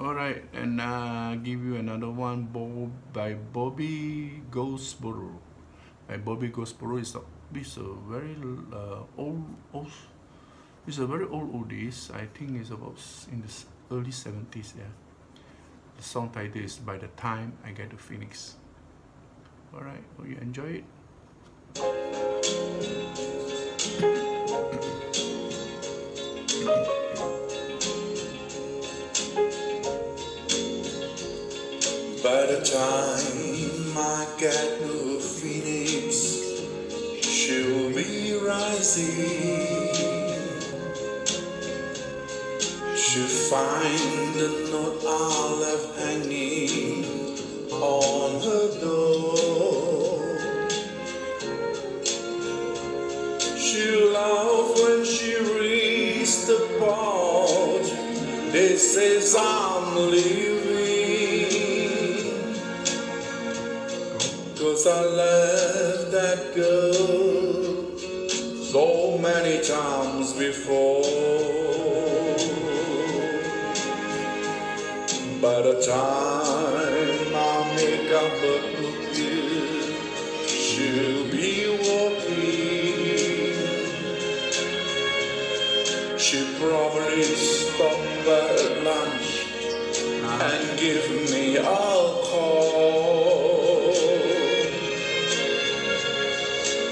All right, and uh, give you another one by Bobby Goldsboro. By Bobby Goldsboro is a, it's a very uh, old, old, it's a very old oldies. I think it's about in the early 70s. Yeah. The song title is By the Time I Get to Phoenix. All right, hope you enjoy it. By the time I get to Phoenix, she'll be rising. She'll find the note I left hanging on her door. She'll laugh when she reads the part that says I'm leaving. Cause I left that girl so many times before. By the time I make up a cookie, she'll be walking. She'll probably stop at lunch and give me a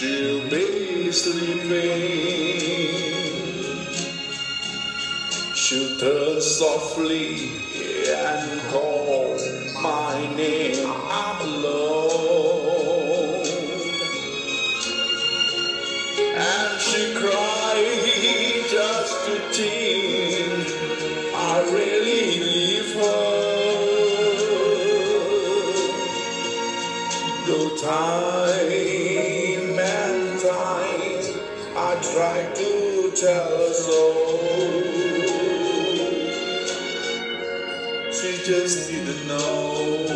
she'll be sleeping. She'll turn softly and call my name out loud. Tried to tell her so. She just didn't know.